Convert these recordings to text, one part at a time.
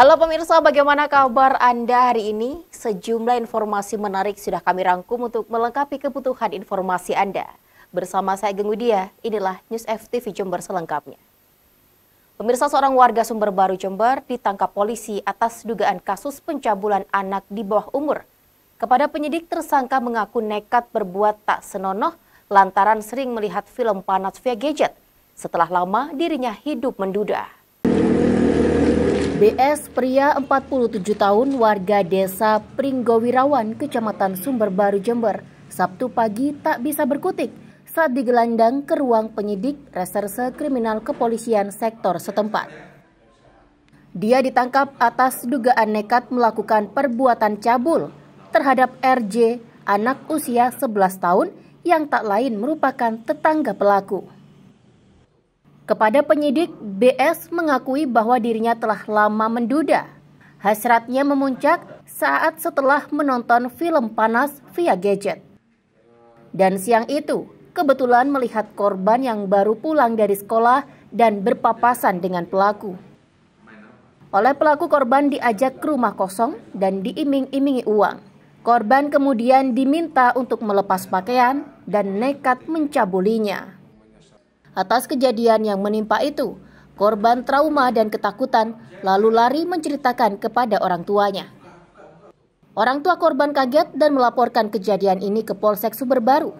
Halo pemirsa, bagaimana kabar Anda hari ini? Sejumlah informasi menarik sudah kami rangkum untuk melengkapi kebutuhan informasi Anda. Bersama saya Gengudia, inilah News FTV Jember selengkapnya. Pemirsa seorang warga Sumber Baru Jember ditangkap polisi atas dugaan kasus pencabulan anak di bawah umur. Kepada penyidik tersangka mengaku nekat berbuat tak senonoh lantaran sering melihat film panas via gadget. Setelah lama dirinya hidup menduda. BS pria 47 tahun warga desa Pringgowirawan, Kecamatan Sumber Baru Jember, Sabtu pagi tak bisa berkutik saat digelandang ke ruang penyidik reserse kriminal kepolisian sektor setempat. Dia ditangkap atas dugaan nekat melakukan perbuatan cabul terhadap RJ, anak usia 11 tahun yang tak lain merupakan tetangga pelaku. Kepada penyidik, BS mengakui bahwa dirinya telah lama menduda. Hasratnya memuncak saat setelah menonton film panas via gadget. Dan siang itu, kebetulan melihat korban yang baru pulang dari sekolah dan berpapasan dengan pelaku. Oleh pelaku korban diajak ke rumah kosong dan diiming-imingi uang. Korban kemudian diminta untuk melepas pakaian dan nekat mencabulinya. Atas kejadian yang menimpa itu, korban trauma dan ketakutan lalu lari menceritakan kepada orang tuanya. Orang tua korban kaget dan melaporkan kejadian ini ke Polsek Sumberbaru.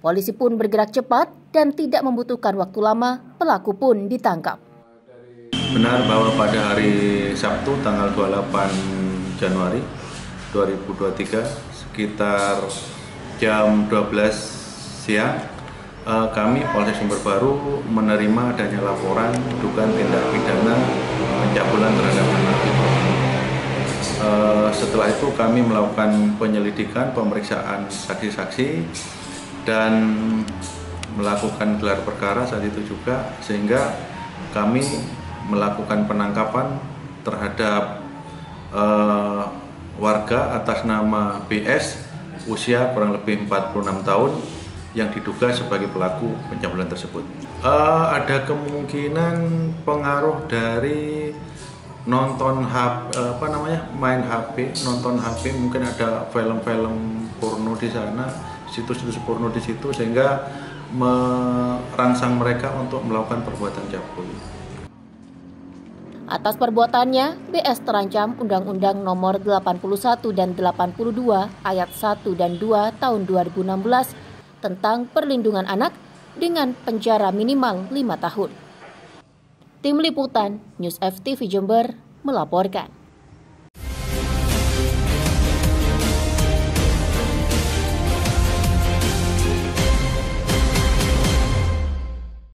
Polisi pun bergerak cepat dan tidak membutuhkan waktu lama, pelaku pun ditangkap. Benar bahwa pada hari Sabtu tanggal 28 Januari 2023 sekitar jam 12 siang kami Polsek Sumber Baru menerima adanya laporan dugaan tindak pidana pencabulan terhadap anak. Uh, setelah itu kami melakukan penyelidikan, pemeriksaan saksi-saksi dan melakukan gelar perkara saat itu juga sehingga kami melakukan penangkapan terhadap uh, warga atas nama BS usia kurang lebih 46 tahun yang diduga sebagai pelaku pencabulan tersebut. Uh, ada kemungkinan pengaruh dari nonton HP, apa namanya main HP, nonton HP mungkin ada film-film porno di sana, situs-situs porno di situ sehingga merangsang mereka untuk melakukan perbuatan cabul. Atas perbuatannya, BS terancam Undang-Undang Nomor 81 dan 82 Ayat 1 dan 2 Tahun 2016 tentang perlindungan anak dengan penjara minimal 5 tahun. Tim Liputan News FTV Jember melaporkan.